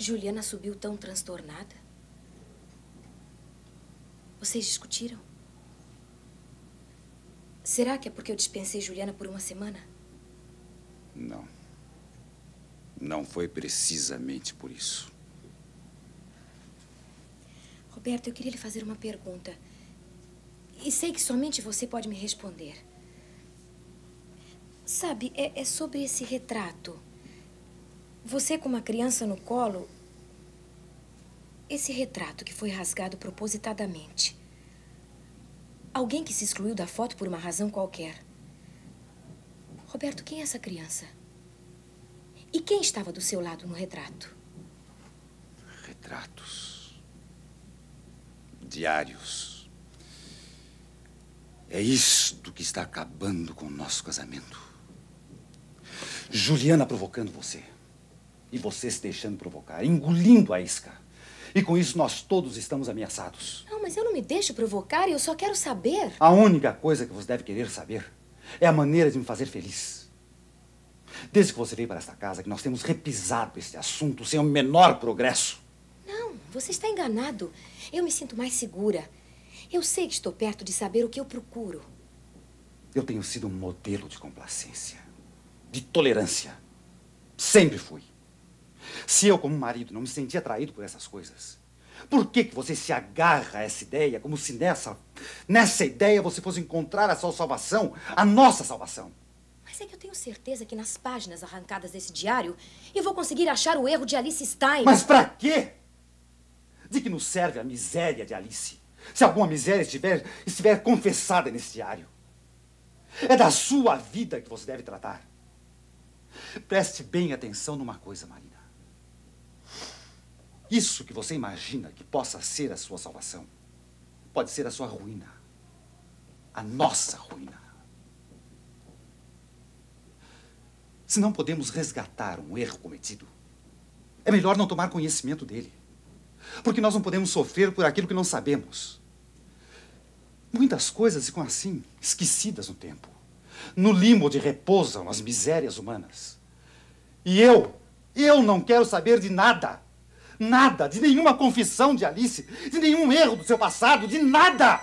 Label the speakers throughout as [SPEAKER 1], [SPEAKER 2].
[SPEAKER 1] Juliana subiu tão transtornada. Vocês discutiram? Será que é porque eu dispensei Juliana por uma semana?
[SPEAKER 2] Não. Não foi precisamente por isso.
[SPEAKER 1] Roberto, eu queria lhe fazer uma pergunta. E sei que somente você pode me responder. Sabe, é, é sobre esse retrato. Você com uma criança no colo. Esse retrato que foi rasgado propositadamente. Alguém que se excluiu da foto por uma razão qualquer. Roberto, quem é essa criança? E quem estava do seu lado no retrato?
[SPEAKER 2] Retratos. Diários. É isto que está acabando com o nosso casamento. Juliana provocando você. E você se deixando provocar, engolindo a isca. E com isso nós todos estamos ameaçados.
[SPEAKER 1] Não, mas eu não me deixo provocar e eu só quero saber.
[SPEAKER 2] A única coisa que você deve querer saber é a maneira de me fazer feliz. Desde que você veio para esta casa, que nós temos repisado este assunto sem o menor progresso.
[SPEAKER 1] Não, você está enganado. Eu me sinto mais segura. Eu sei que estou perto de saber o que eu procuro.
[SPEAKER 2] Eu tenho sido um modelo de complacência, de tolerância. Sempre fui. Se eu, como marido, não me sentia atraído por essas coisas, por que, que você se agarra a essa ideia como se nessa, nessa ideia você fosse encontrar a sua salvação, a nossa salvação?
[SPEAKER 1] Mas é que eu tenho certeza que nas páginas arrancadas desse diário eu vou conseguir achar o erro de Alice Stein.
[SPEAKER 2] Mas para quê? De que nos serve a miséria de Alice? Se alguma miséria estiver, estiver confessada nesse diário. É da sua vida que você deve tratar. Preste bem atenção numa coisa, Marina. Isso que você imagina que possa ser a sua salvação, pode ser a sua ruína. A nossa ruína. Se não podemos resgatar um erro cometido, é melhor não tomar conhecimento dele. Porque nós não podemos sofrer por aquilo que não sabemos. Muitas coisas ficam assim, esquecidas no tempo. No limbo onde repousam as misérias humanas. E eu, eu não quero saber de nada. Nada, de nenhuma confissão de Alice, de nenhum erro do seu passado, de nada!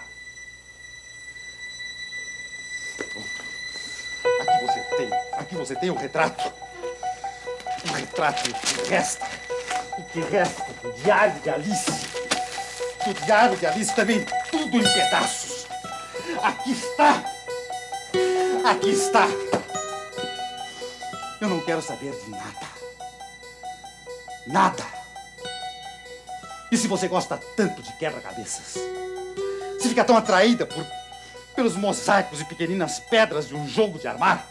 [SPEAKER 2] Aqui você tem, aqui você tem o retrato. O retrato que resta. O que resta do diário de Alice. Do diário de Alice também, tudo em pedaços. Aqui está. Aqui está. Eu não quero saber de nada. Nada. E se você gosta tanto de quebra-cabeças? Se fica tão atraída por, pelos mosaicos e pequeninas pedras de um jogo de armar?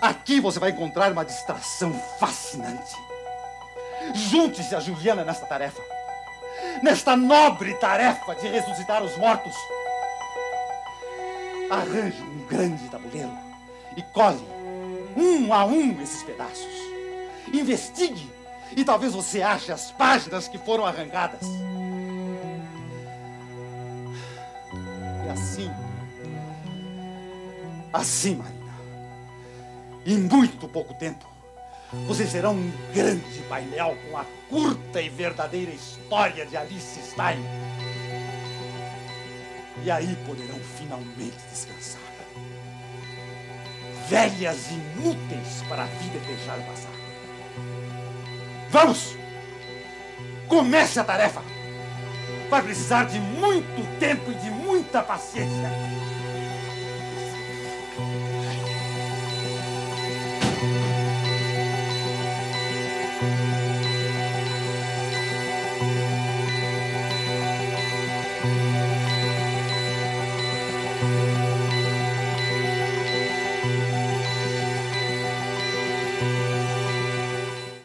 [SPEAKER 2] Aqui você vai encontrar uma distração fascinante. Junte-se a Juliana nesta tarefa. Nesta nobre tarefa de ressuscitar os mortos. Arranje um grande tabuleiro e cole um a um esses pedaços. Investigue e talvez você ache as páginas que foram arrancadas. E assim, assim, Marina, em muito pouco tempo, vocês serão um grande painel com a curta e verdadeira história de Alice Stein. E aí poderão finalmente descansar. Velhas inúteis para a vida deixar passar. Vamos! Comece a tarefa! Vai precisar de muito tempo e de muita paciência.